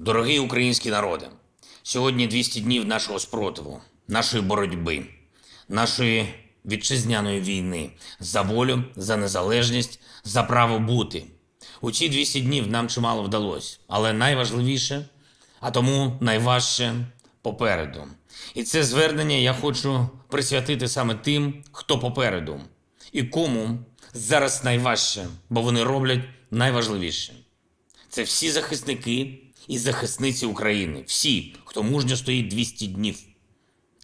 Дорогий український народе, сьогодні 200 днів нашого спротиву, нашої боротьби, нашої вітчизняної війни за волю, за незалежність, за право бути. У ці 200 днів нам чимало вдалося, але найважливіше, а тому найважче попереду. І це звернення я хочу присвятити саме тим, хто попереду, і кому зараз найважче, бо вони роблять найважливіше. Це всі захисники і захисниці України, всі, хто мужньо стоїть 200 днів.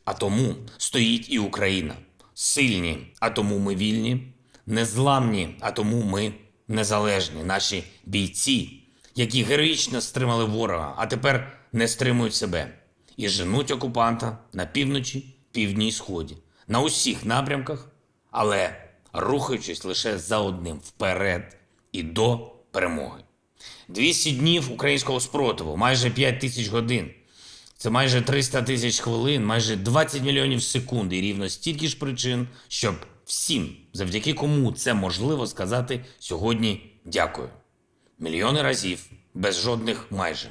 А тому стоїть і Україна. Сильні, а тому ми вільні, незламні, а тому ми незалежні. Наші бійці, які героїчно стримали ворога, а тепер не стримують себе і женуть окупанта на півночі, півдні і сході, на усіх напрямках, але рухаючись лише за одним вперед і до перемоги. 200 днів українського спротиву, майже 5 тисяч годин. Це майже 300 тисяч хвилин, майже 20 мільйонів секунд і рівно стільки ж причин, щоб всім, завдяки кому це можливо сказати сьогодні дякую. Мільйони разів, без жодних майже.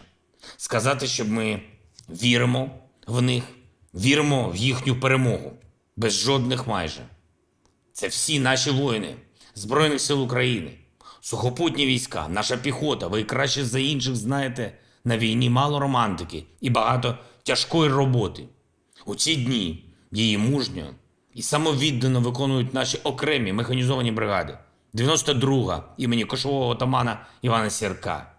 Сказати, щоб ми віримо в них, віримо в їхню перемогу, без жодних майже. Це всі наші воїни Збройних сил України, сухопутні війська, наша піхота. Ви краще за інших знаєте, на війні мало романтики і багато тяжкої роботи. У ці дні її мужньо і самовіддано виконують наші окремі механізовані бригади. 92-га імені кошового отамана Івана Сірка,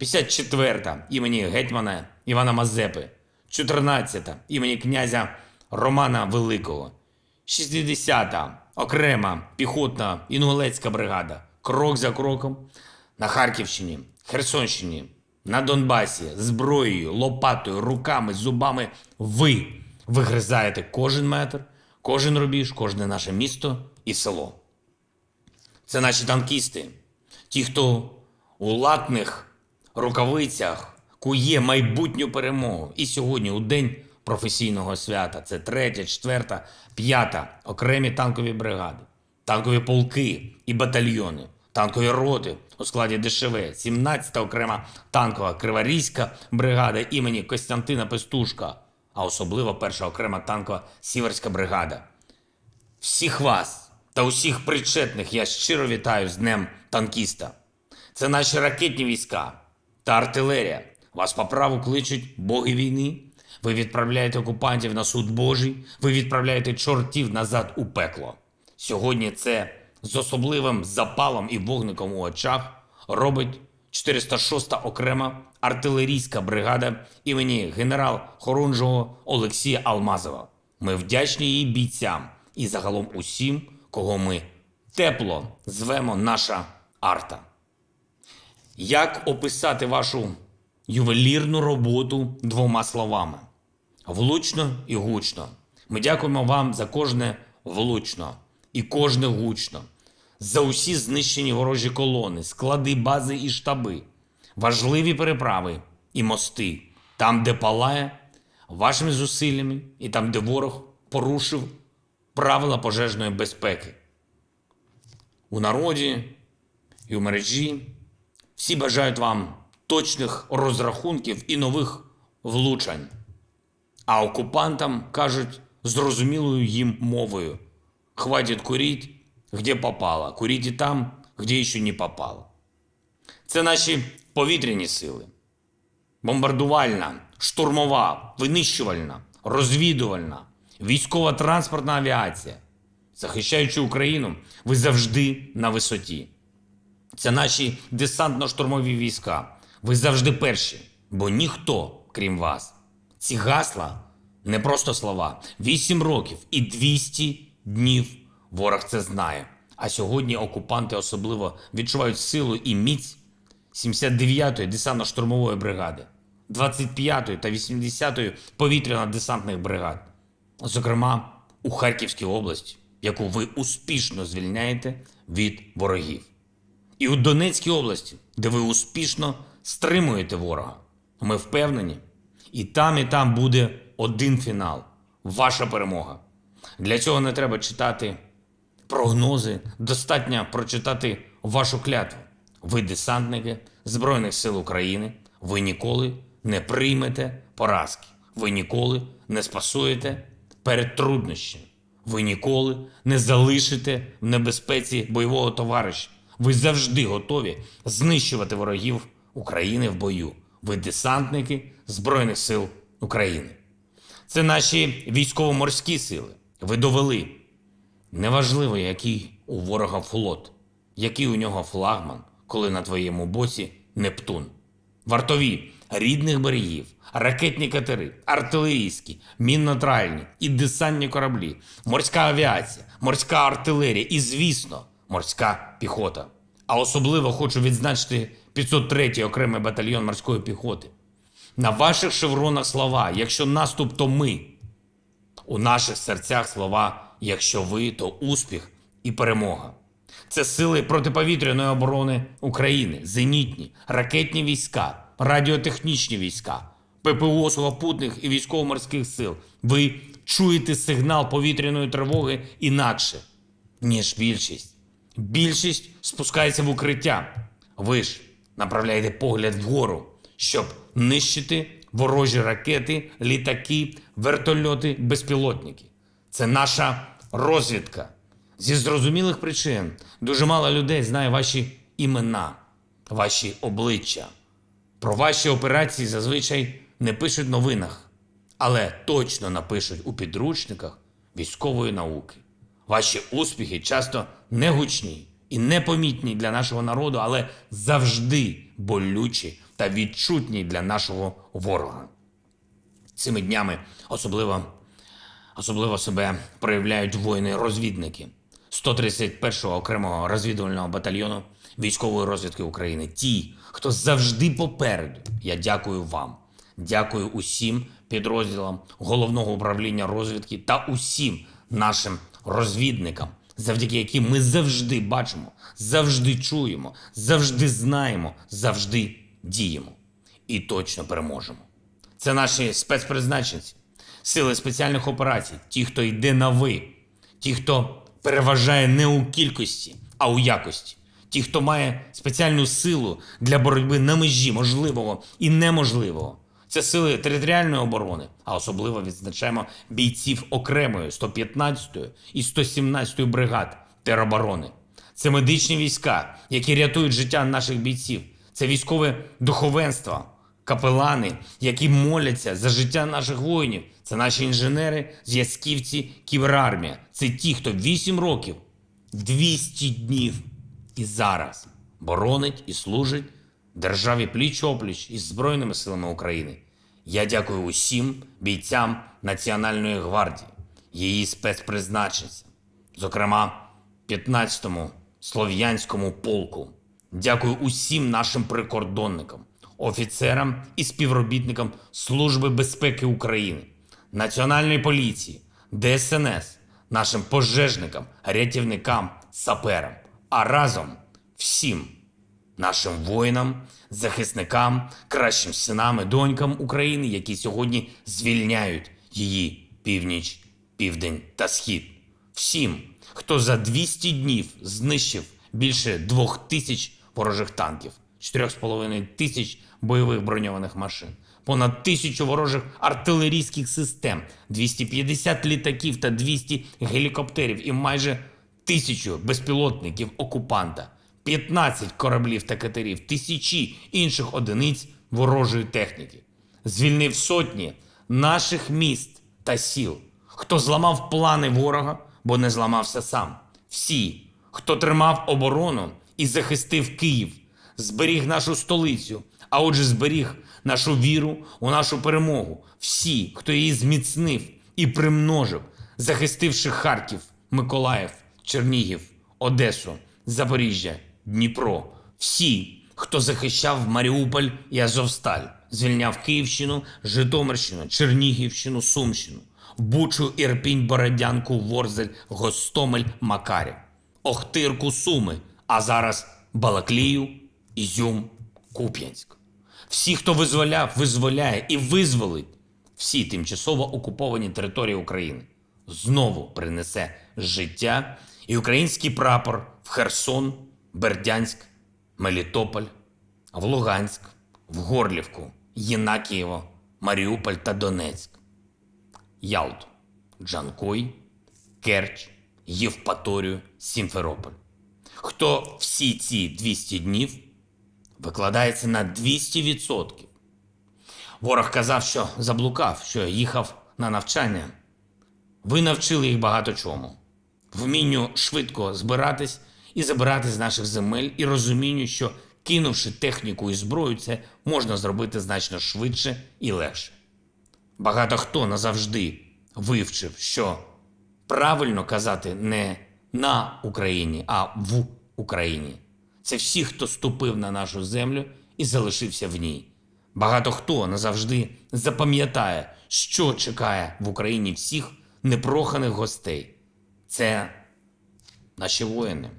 54-та імені гетьмана Івана Мазепи, 14-та імені князя Романа Великого, 60-та окрема піхотна інгулецька бригада. Крок за кроком на Харківщині, Херсонщині, на Донбасі, зброєю, лопатою, руками, зубами. Ви вигризаєте кожен метр, кожен рубіж, кожне наше місто і село. Це наші танкісти, ті, хто у латних рукавицях кує майбутню перемогу. І сьогодні, у день професійного свята, це третя, четверта, п'ята окремі танкові бригади, танкові полки і батальйони, танкові роти у складі ДШВ, 17-та окрема танкова криворізька бригада імені Костянтина Пестушка, а особливо перша окрема танкова сіверська бригада. Всіх вас та усіх причетних я щиро вітаю з Днем танкіста. Це наші ракетні війська та артилерія. Вас по праву кличуть боги війни. Ви відправляєте окупантів на суд Божий, ви відправляєте чортів назад у пекло. Сьогодні це з особливим запалом і вогником у очах робить 406-та окрема артилерійська бригада імені генерал-хорунжого Олексія Алмазова. Ми вдячні її бійцям і загалом усім, кого ми тепло звемо наша арта. Як описати вашу ювелірну роботу двома словами: влучно і гучно. Ми дякуємо вам за кожне влучно і кожне гучно, за усі знищені ворожі колони, склади, бази і штаби, важливі переправи і мости, там, де палає, вашими зусиллями, і там, де ворог порушив правила пожежної безпеки. У народі і у мережі всі бажають вам точних розрахунків і нових влучань. А окупантам кажуть зрозумілою їм мовою: хватить куріть, де попало, куріть і там, де ще не попало. Це наші повітряні сили. Бомбардувальна, штурмова, винищувальна, розвідувальна, військова транспортна авіація. Захищаючи Україну, ви завжди на висоті. Це наші десантно-штурмові війська. Ви завжди перші, бо ніхто, крім вас. Ці гасла не просто слова. Вісім років і 200 днів ворог це знає. А сьогодні окупанти особливо відчувають силу і міць 79-ї десантно-штурмової бригади, 25-ї та 80-ї повітряно-десантних бригад, зокрема у Харківській області, яку ви успішно звільняєте від ворогів, і у Донецькій області, де ви успішно стримуєте ворога. Ми впевнені, і там, і там буде один фінал ваша перемога. Для цього не треба читати прогнози, достатньо прочитати вашу клятву. Ви десантники Збройних сил України, ви ніколи не приймете поразки. Ви ніколи не спасуєте перед труднощами. Ви ніколи не залишите в небезпеці бойового товариша. Ви завжди готові знищувати ворогів України в бою. Ви десантники Збройних сил України. Це наші військово-морські сили. Ви довели. Неважливо, який у ворога флот, який у нього флагман, коли на твоєму боці Нептун. Вартові рідних берегів, ракетні катери, артилерійські, мінно-тральні і десантні кораблі, морська авіація, морська артилерія і, звісно, морська піхота. А особливо хочу відзначити 503-й окремий батальйон морської піхоти. На ваших шевронах слова, якщо наступ, то ми. У наших серцях слова, якщо ви, то успіх і перемога. Це сили протиповітряної оборони України, зенітні, ракетні війська, радіотехнічні війська, ППО сухопутних і військово-морських сил. Ви чуєте сигнал повітряної тривоги інакше, ніж більшість. Більшість спускається в укриття. Ви ж направляєте погляд вгору, щоб нищити ворожі ракети, літаки, вертольоти, безпілотники. Це наша розвідка. Зі зрозумілих причин дуже мало людей знає ваші імена, ваші обличчя. Про ваші операції зазвичай не пишуть в новинах, але точно напишуть у підручниках військової науки. Ваші успіхи часто не гучні і непомітні для нашого народу, але завжди болючі та відчутні для нашого ворога. Цими днями особливо, особливо себе проявляють воїни-розвідники 131-го окремого розвідувального батальйону військової розвідки України. Ті, хто завжди попереду. Я дякую вам. Дякую усім підрозділам головного управління розвідки та усім нашим розвідникам, завдяки яким ми завжди бачимо, завжди чуємо, завжди знаємо, завжди діємо і точно переможемо. Це наші спецпризначенці, сили спеціальних операцій, ті, хто йде на ви, ті, хто переважає не у кількості, а у якості, ті, хто має спеціальну силу для боротьби на межі можливого і неможливого. Це сили територіальної оборони, а особливо відзначаємо бійців окремої 115-ї і 117-ї бригад тероборони. Це медичні війська, які рятують життя наших бійців. Це військове духовенство, капелани, які моляться за життя наших воїнів. Це наші інженери, зв'язківці, кіберармія. Це ті, хто 8 років, 200 днів і зараз боронить і служить державі пліч опліч із Збройними силами України. Я дякую усім бійцям Національної гвардії, її спецпризначенцям, зокрема 15-му слов'янському полку. Дякую усім нашим прикордонникам, офіцерам і співробітникам Служби безпеки України, Національної поліції, ДСНС, нашим пожежникам, рятівникам, саперам, а разом всім нашим воїнам, захисникам, кращим синам і донькам України, які сьогодні звільняють її північ, південь та схід. Всім, хто за 200 днів знищив більше двох тисяч ворожих танків, 4,5 тисяч бойових броньованих машин, понад тисячу ворожих артилерійських систем, 250 літаків та 200 гелікоптерів і майже тисячу безпілотників окупанта. 15 кораблів та катерів, тисячі інших одиниць ворожої техніки. Звільнив сотні наших міст та сіл, хто зламав плани ворога, бо не зламався сам. Всі, хто тримав оборону і захистив Київ, зберіг нашу столицю, а отже, зберіг нашу віру у нашу перемогу. Всі, хто її зміцнив і примножив, захистивши Харків, Миколаїв, Чернігів, Одесу, Запоріжжя. Дніпро, всі, хто захищав Маріуполь і Азовсталь, звільняв Київщину, Житомирщину, Чернігівщину, Сумщину, Бучу, Ірпінь, Бородянку, Ворзель, Гостомель, Макарів, Охтирку, Суми, а зараз Балаклію, Ізюм, Куп'янськ. Всі, хто визволяв, визволяє і визволить всі тимчасово окуповані території України, знову принесе життя і український прапор в Херсон. Бердянськ, Мелітополь, в Луганськ, в Горлівку, Єнакієво, Маріуполь та Донецьк, Ялту, Джанкой, Керч, Євпаторію, Сімферополь. Хто всі ці 200 днів викладається на 200%. Ворог казав, що заблукав, що їхав на навчання. Ви навчили їх багато чому. Вмінню швидко збиратись і забирати з наших земель, і розумінню, що кинувши техніку і зброю, це можна зробити значно швидше і легше. Багато хто назавжди вивчив, що правильно казати не на Україні, а в Україні. Це всі, хто ступив на нашу землю і залишився в ній. Багато хто назавжди запам'ятає, що чекає в Україні всіх непроханих гостей. Це наші воїни.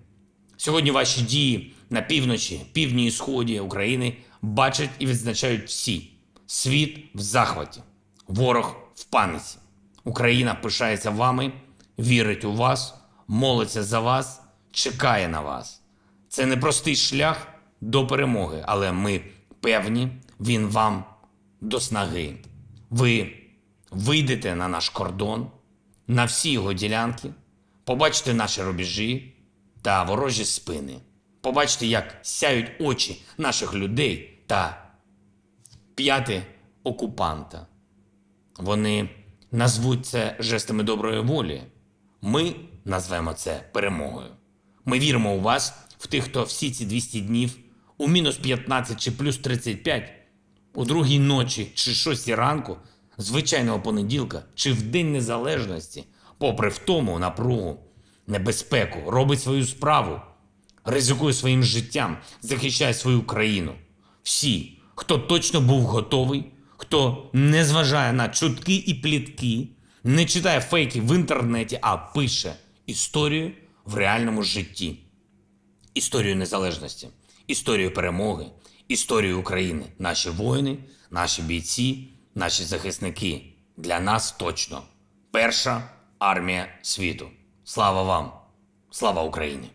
Сьогодні ваші дії на півночі, півдні і сході України бачать і відзначають всі. Світ в захваті, ворог в паниці. Україна пишається вами, вірить у вас, молиться за вас, чекає на вас. Це непростий шлях до перемоги, але ми певні, він вам до снаги. Ви вийдете на наш кордон, на всі його ділянки, побачите наші рубежі та ворожі спини. Побачите, як сяють очі наших людей та п'яти окупанта. Вони назвуть це жестами доброї волі. Ми назвемо це перемогою. Ми віримо у вас, в тих, хто всі ці 200 днів у мінус 15 чи плюс 35, у другій ночі чи шостій ранку, звичайного понеділка чи в День Незалежності, попри втому, напругу, небезпеку, робить свою справу, ризикує своїм життям, захищає свою країну. Всі, хто точно був готовий, хто не зважає на чутки і плітки, не читає фейки в інтернеті, а пише історію в реальному житті. Історію незалежності, історію перемоги, історію України. Наші воїни, наші бійці, наші захисники. Для нас точно перша армія світу. Слава вам! Слава Україні!